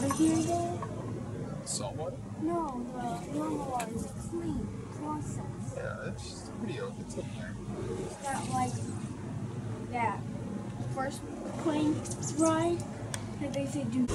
water here though? Salt water? No, the normal water is clean process. Yeah, it's pretty open. It's okay. It's not like that first plane ride that they say do.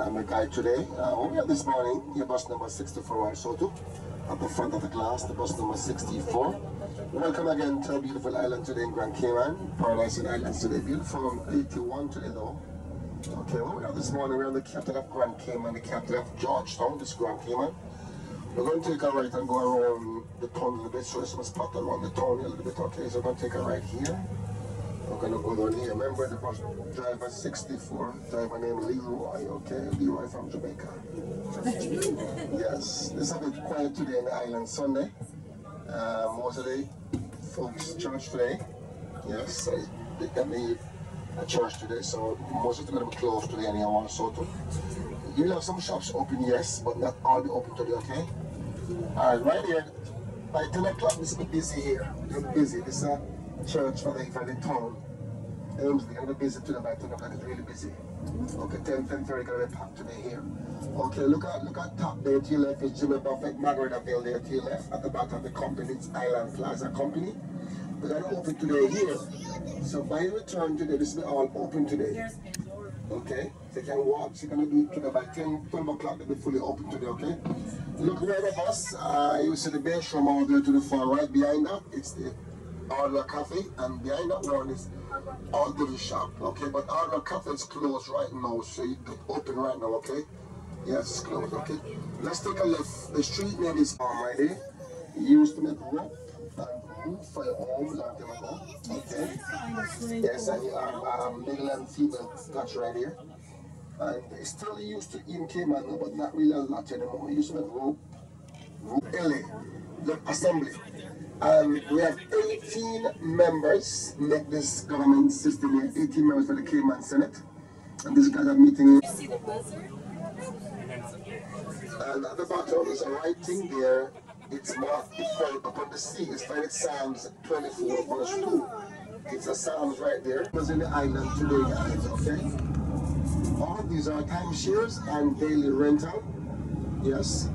I'm a guide today. Uh, we have this morning, your bus number 64 Soto. At the front of the class, the bus number 64. Welcome again to a beautiful island today in Grand Cayman. Paradise Islands today, beautiful from 81 today though. Okay, well, we are this morning, we're on the capital of Grand Cayman, the capital of Georgetown, this Grand Cayman. We're going to take a right and go around the town a little bit, show you some spot around the town a little bit, okay? So we're going to take a right here. We're here. Remember the bus driver 64, driver named Leroy, okay? Leroy from Jamaica. yes, it's a bit quiet today in the island Sunday. Uh, most of the folks church today. Yes, I, they got me a church today, so most of them are going to be closed today anyhow, so too. You'll have some shops open, yes, but not all be open today, okay? Alright, right here, by 10 o'clock, this will be busy here. It's busy. This is a church for the, for the town. Um, they're gonna be busy today by 10 o'clock, it's really busy. Okay, 10, 10 30 gonna be packed today here. Okay, look at look at top there to your left is Jimmy Buffett, Margaritaville there to your left. At the back of the company, it's Island Plaza Company. We're gonna open today here. So by return today, this will be all open today. Okay, so you can walk, so you're gonna do it today by 10, 12 o'clock, they'll be fully open today, okay? Look right of us, uh, you see the bench room all there to the far right behind that, it's the Order Cafe, and behind that one is Devil Shop, okay? But Order Cafe is closed right now, so open right now, okay? Yes, closed, okay? Let's take a left. The street name is Almighty. Used to make rope and roof for your home long time ago, okay? Yes, and you have um, male and female touch right here. And it's still used to in Cayman, but not really a lot anymore. It used to make rope, rope LA, the assembly. And we have 18 members make this government system here, 18 members for the Cayman Senate. And this guys are meeting here. And at the bottom is a writing there. It's marked before upon the sea. It's find Psalms 24 verse 2. It's a Psalms right there. It was in the island today, guys, okay? All these are timeshares and daily rental. Yes.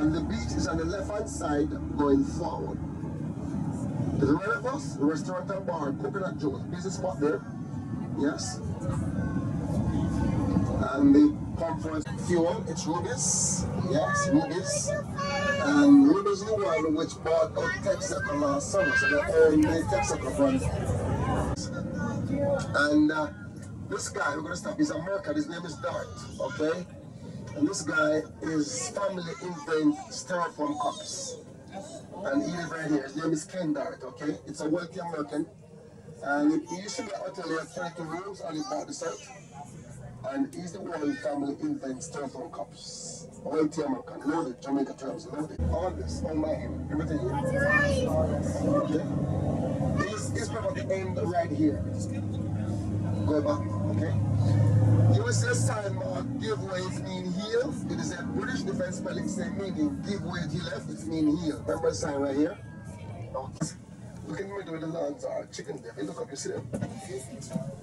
And the beach is on the left hand side going forward. To the right of us, restaurant and bar, Coconut Joe's, busy spot there. Yes. And the conference fuel, it's Rubis. Yes, Rubis. And Rubis is the one which bought out Texaco last summer, so they own the Texaco brand. And uh, This guy, we're gonna stop. He's a merchant. His name is Dart. Okay. And this guy is family invent styrofoam cups. And he is right here. His name is Ken Dart. Okay. It's a wealthy American. And he used to be out there 32 rooms and he bought this out. And he's the one family invents styrofoam cups. Wealthy American. Loaded. Jamaica terms. Loaded. All this on my hand. Everything here. Okay. He's, he's probably end right here. Go back. Okay. You will see sign mark give way it's mean heal. It is a British defense spelling same meaning give way to left, it's mean heal. Remember the sign right here? Look in the middle where the lawns are, uh, chicken there. Look up, you see them.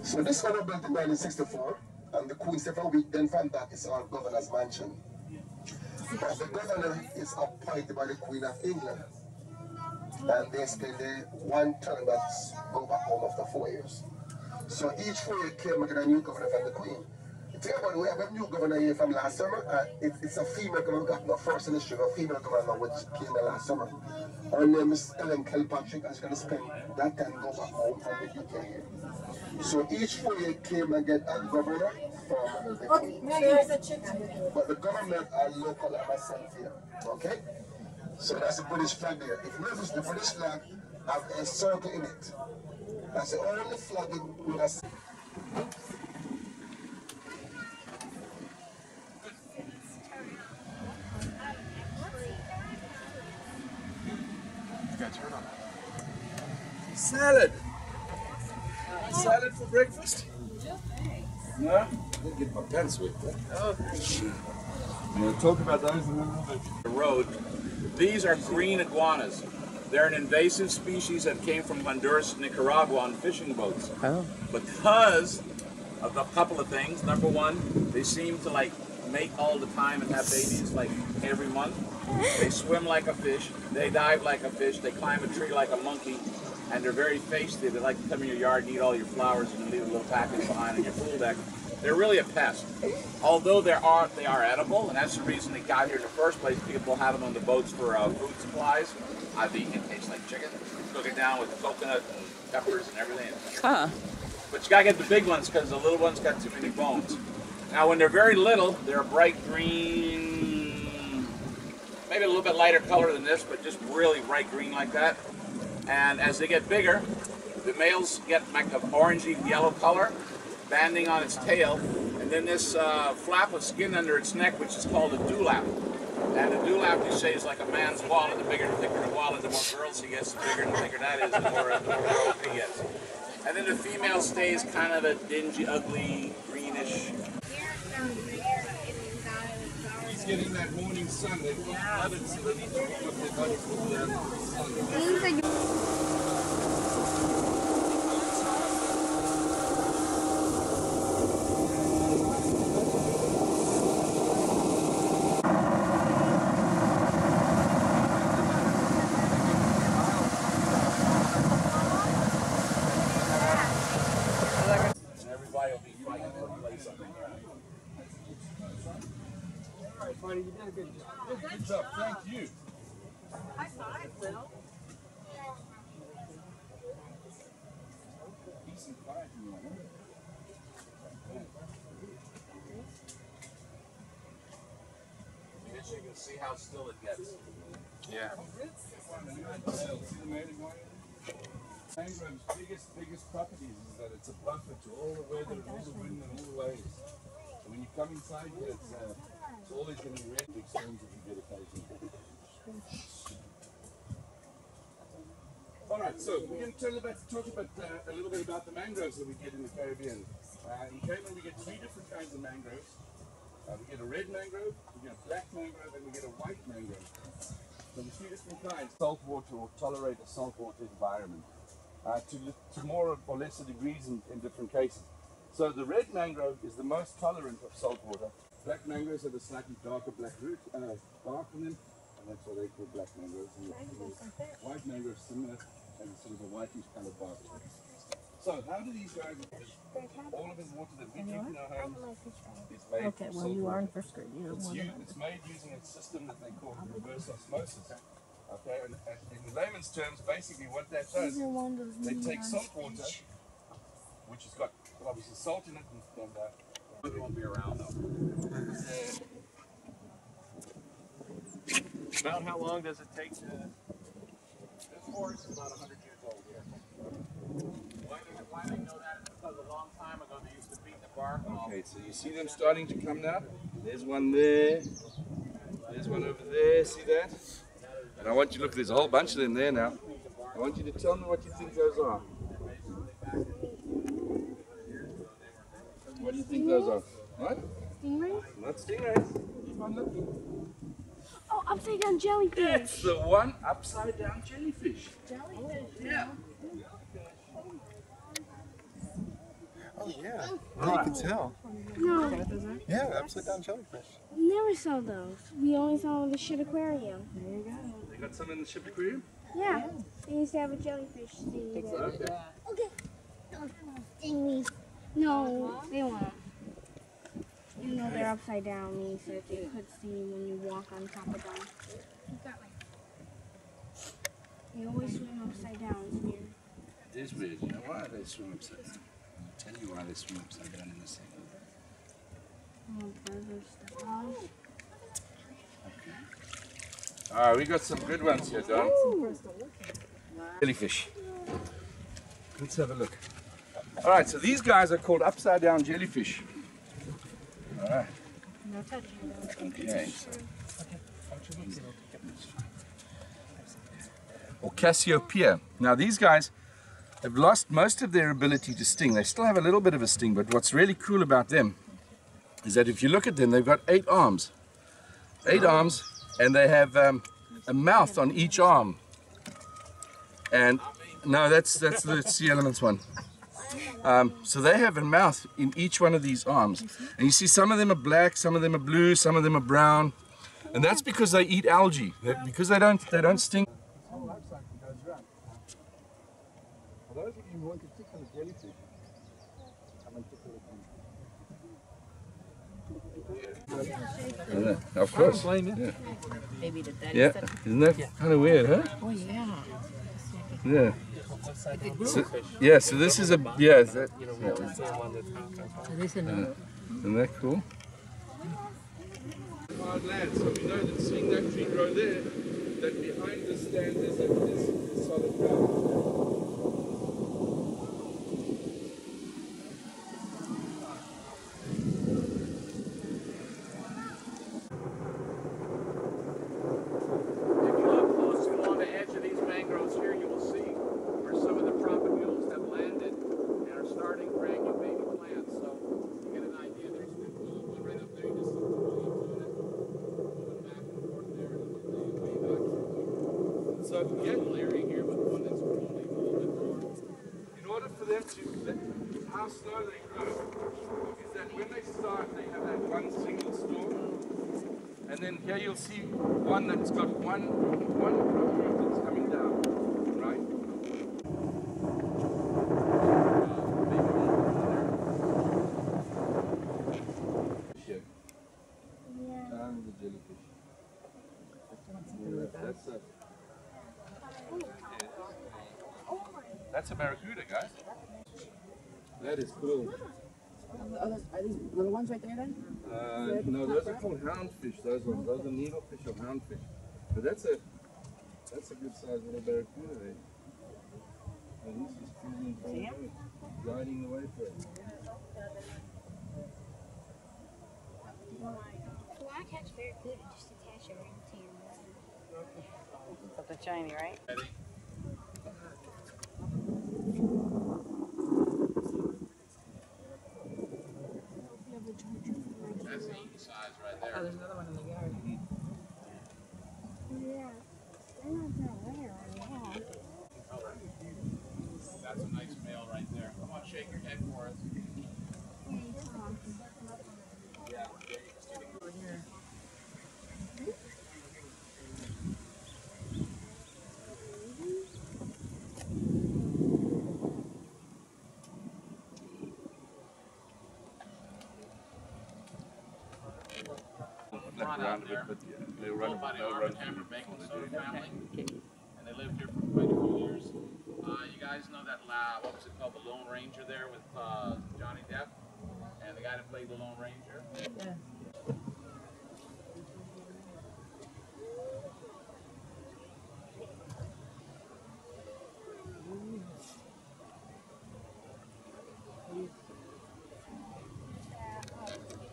So this one was built in 1964, and the Queen stayed for a week, then from that it's our governor's mansion. But the governor is appointed by the Queen of England. And they spend the one term that's go back home after four years. So each four year came get a new governor from the Queen. The thing about it, we have a new governor here from last summer. Uh, it, it's a female governor. The first in the history a female governor which came in last summer. Her name is Ellen Kilpatrick and she's going to spend that time go back home from the UK here. So each four year came and get a governor from the Queen. There's a chicken. But the government are local and myself here. Okay? So that's the British flag there. If you notice, the British flag have a circle in it. That's the only flag with a You got turn on. Salad. Salad for breakfast? No? I Didn't get my pants wet. Eh? Oh. I'm going to talk about those in a little bit. the road. These are green iguanas. They're an invasive species that came from Honduras, Nicaragua on fishing boats. Oh. Because of a couple of things. Number one, they seem to like mate all the time and have babies like every month. They swim like a fish. They dive like a fish. They climb a tree like a monkey. And they're very feisty. They like to come in your yard and eat all your flowers and leave a little package behind on your pool deck. They're really a pest. Although they are they are edible, and that's the reason they got here in the first place. People have them on the boats for uh, food supplies. I've eaten it. Tastes like chicken. Cook it down with coconut and peppers and everything. Huh. But you gotta get the big ones because the little ones got too many bones. Now, when they're very little, they're bright green, maybe a little bit lighter color than this, but just really bright green like that. And as they get bigger, the males get like an orangey yellow color, banding on its tail, and then this uh, flap of skin under its neck, which is called a dewlap. And a dewlap, you say, is like a man's wallet. The bigger and thicker the wallet, the more girls he gets. The bigger and thicker that is, the more, the more girls he gets. And then the female stays kind of a dingy, ugly, greenish. He's getting that morning sun. They've got flooded, so they need to warm up their bodies with the sun. And everybody will be fighting for a place up in here. Good job. Thank you. Decent quiet in there, huh? I guess you can see how still it gets. Yeah. See the mating one? Mangrove's biggest, biggest properties is that it's a buffer to all the weather all the wind and all the waves. So when you come inside here, it's, uh, it's always going to be red big storms that you get occasionally. All right, so we're going to tell about, talk about uh, a little bit about the mangroves that we get in the Caribbean. Uh, in Cayman, we get three different kinds of mangroves. Uh, we get a red mangrove, we get a black mangrove, and we get a white mangrove. So the three different kinds saltwater or tolerate a saltwater environment uh, to, to more or lesser degrees in, in different cases. So the red mangrove is the most tolerant of salt water. Black mangroves have a slightly darker black root, uh, bark on them, and that's why they call black mangroves. And white mangroves similar, and sort of a whitish colored bark. So how do these guys? All of the water that we drink in our homes is made Okay, well, you are in first grade. You don't It's, want u- to. it's made using a system that they call reverse osmosis. Okay, and, and in layman's terms, basically what that does, These are one of those they take ones. salt water, which has got well, obviously salt in it and stuff like that. It won't be around though. About how long does it take to? This forest is about 100 Okay, so you see them starting to come now? There's one there. There's one over there. See that? And I want you to look, there's a whole bunch of them there now. I want you to tell me what you think those are. What do you think those are? What? Stingrays? Not stingrays. Keep on looking. Oh, upside down jellyfish. It's the one upside down jellyfish. Jellyfish. Yeah. Oh yeah. Oh, you can tell. No, Yeah, upside down jellyfish. we never saw those. We only saw them in the ship aquarium. There you go. They got some in the ship aquarium? Yeah, they used to have a jellyfish thing there. Okay. Okay. Don't sting me. No, they won't. Even though they're upside down means that they could see when you walk on top of them. They always swim upside down. It's weird. It is weird. You know why they swim upside down? Tell you why they swim upside down in a second. Oh, burger Ah, we got some good ones here, Don. Jellyfish. Let's have a look. All right, so these guys are called upside down jellyfish. All right. Okay. Or Cassiopea. Now these guys have lost most of their ability to sting. They still have a little bit of a sting, but what's really cool about them is that if you look at them, they've got eight arms. Eight arms, and they have um, a mouth on each arm. And no, that's that's the sea elements one. Um, so they have a mouth in each one of these arms, and you see some of them are black, some of them are blue, some of them are brown, and that's because they eat algae. Because they don't they don't sting. Yeah, of course. Yeah. Maybe the daddy Yeah, said, isn't that kind of weird, huh? oh yeah. Yeah. So, yeah, so this is a yeah. Is that, So this is a isn't that cool? Hard land, so we know that seeing that tree grow there, that behind the stand is, a, is solid ground. If you look closely along the edge of these mangroves here, you will see where some of the propagules have landed and are starting brand new baby plants. So you get an idea. There's one one right up there. You just see the leaves on it. Going back and forth there. And then way back. So you get area here with one that's growing a little bit more, in order for them to, how slow they grow, is that when they start, they have that one single stalk. And then here you'll see one that's got one, one that's coming down, right? Here. And the jellyfish. That's a, that's a barracuda, guys. That is cool. Are these little ones right there then? Uh, no, those are called houndfish. Those ones, those are needlefish or houndfish. But that's a that's a good sized little barracuda there. And he's just cruising forward, the way for it. Fly catch very good. Just attach it right to your Something shiny, right? That's the eating size right Oh, there's another one in the yard. Yeah. They're not that rare anymore. That's a nice male right there. Come on, shake your head for us. Left Run around out a bit, there. but yeah, they'll run, Owned by the they'll Arm run and Hammer through. Soda family, and they lived here for quite a few years. Uh, you guys know that la, what was it called, the Lone Ranger there with uh, Johnny Depp, and the guy that played the Lone Ranger. Yeah.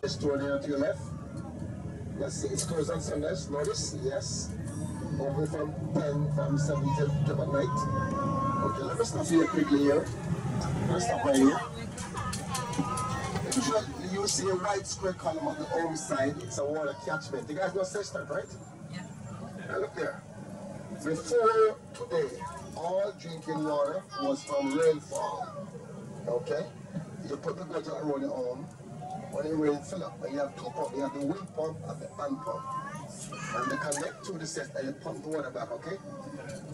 Store there to your left. Let's see, it's closed on Sundays. Notice, yes. Open from 10 from 7 till 12 at night. Okay, let me stop here quickly here. Let's stop right here. Usually you see a white square column on the home side. It's a water catchment. You guys know cistern, right? Yeah. Now look there. Before today, all drinking water was from rainfall. Okay? You put the gutter around your home. When it rains, fill up. You have two pumps. You have the wind pump and the hand pump. And they connect to the system and you pump the water back, okay?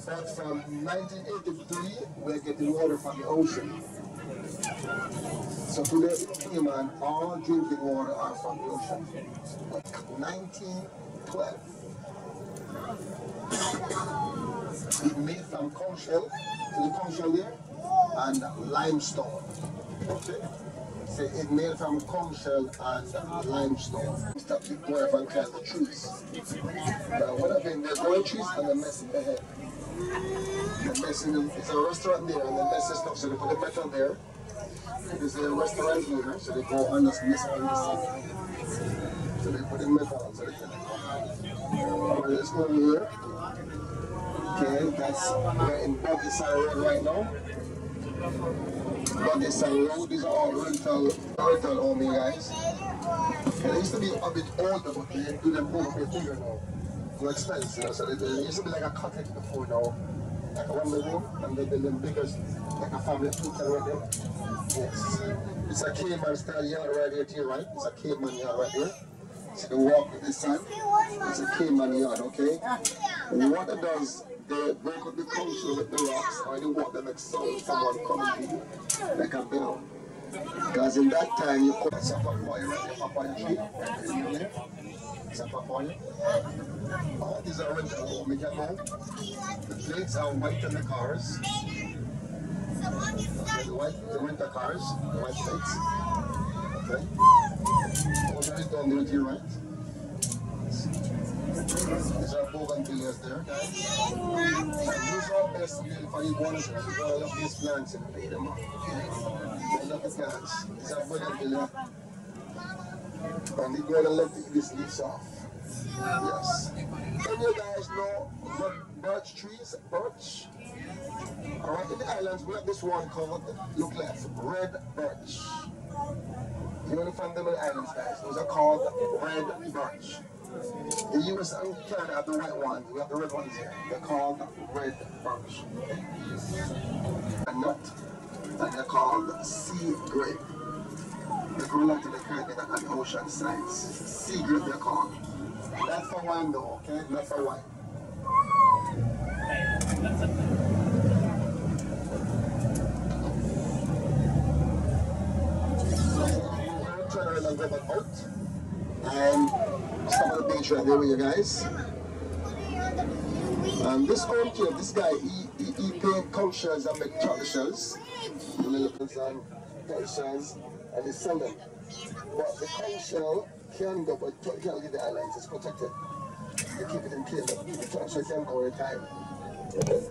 But from 1983, we're getting water from the ocean. So today Cayman, all drinking water are from the ocean. But 1912, it made from conch shell, see the conch shell there, and limestone. Okay? So it made from conch shell and limestone. Stop the water from climb the trees. Now what happened, they're growing trees and they're messing their head. They're messing them, it's a restaurant there and they're messing stuff, so they put the metal there. There's a restaurant here, so they go on this mess on this So they put the metal on so they can Alright, let's go over here. Okay, that's we're in Boggy Sand Road right now. Boggy Sand Road, these are all rental rental home guys. And they used to be a bit older, but they do them over a bit bigger now. More expensive, you know, so they used to be like a cottage before now. Like a one bedroom, and they build them bigger, like a family two can rent them. Yes. It's a Cayman style yard right here to right. It's a Cayman yard right here. So they walk with the sun. It's a Cayman yard, okay? What it does, they break up the culture with the rocks, or they walk them like sound someone coming to you, like a bell. Because in that time, you put some papaya right there, papaya tree. You there? It's a papaya. All these are rental home, you know. The plates are white on the cars. Okay, the white, the rental cars, the white plates. Okay. What is down there to your right? These are bougainvilleas there. These are best that you all of these plants and pay them up. I love the plants. These are bougainvillea. And they're going to let the, this leaves off. Yes. And you guys know what birch trees, birch. Alright, in the islands we have this one called, look left, red birch. You only find them in the islands, guys. Those are called red birch. The US Canada have the white ones. We have the red ones here. They're called red birch. And nut. And they're called sea grape. They grow like in the Caribbean and ocean sides. Sea grape they're called. Not for wine though, okay? Not for wine. And go back out. And right there with you guys. Um, this home here, this guy, he, he, he paint shells and make. The little and shells, and they sell them. But the shell can go, but can't the islands, it's protected. They keep it in clean, but the shell can go anytime. Okay?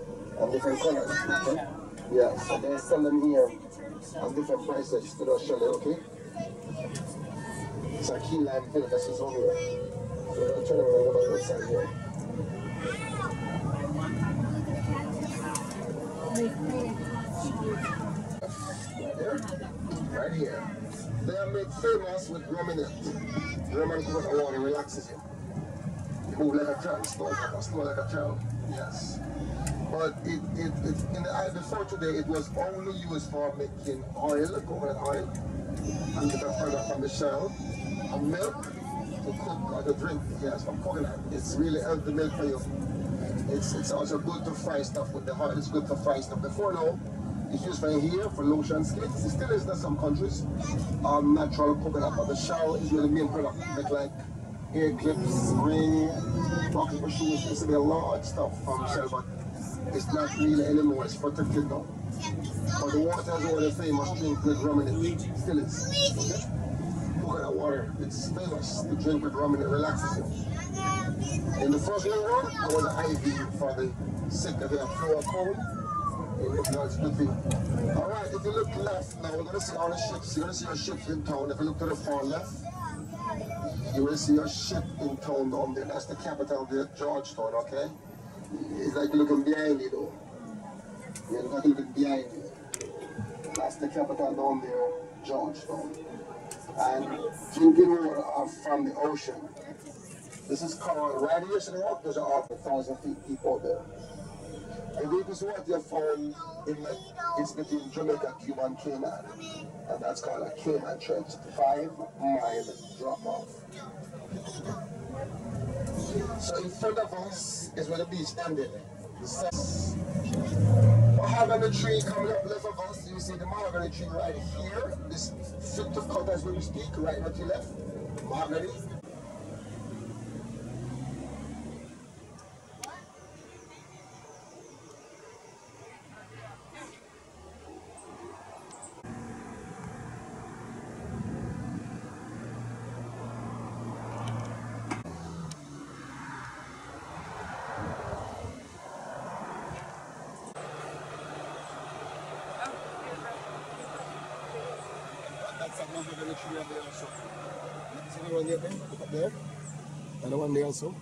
And different colors. Okay? Yeah, so they sell them here at different prices to the Australia, okay? It's a key lime fill, that's his own. Right here. They are made famous with rum in it. Rum and relaxes. You move like a child, slow like a, slow like a child. Yes. But it, it, it in the island before today, it was only used for making oil, coconut oil, and the product from the shell, and milk cook or drink. Yes, from coconut. It's really healthy milk for you. It's, it's also good to fry stuff with the heart. It's good to fry stuff. Before now, it's used for here for lotion skin. It still is in some countries. Um, natural coconut, but the shell is really main product. Like, like hair clips, ring, buckle for shoes. It's a lot of stuff from shell, but it's not really anymore, it's protected now. But the water is one of the famous drink with rum in it. Still is. Okay? It's famous to drink with rum and it relaxes you. In the first little one, I was an IV for the sick that they have floor cold. It was not good thing. Alright, if you look left now, we're gonna see all the ships. You're gonna see your ships in town. If you look to the far left, you will see your ship in town down there. That's the capital there, Georgetown, okay? It's like looking behind you though. Yeah, like looking behind you. That's the capital down there, Georgetown. And water are from the ocean. This is called radiation rock. There's an arc a thousand feet deep out there. The deepest water you found in the, is between Jamaica, Cuba, and Cayman. And that's called a Cayman Trench. Five mile drop off. So in front of us is where the beach ended. Mahogany tree coming up left of us. You see the mahogany tree right here. This fit to cut as we speak, right not to left. Mahogany. That's a mahogany tree up there also. See the one there, look up there? And the one there also.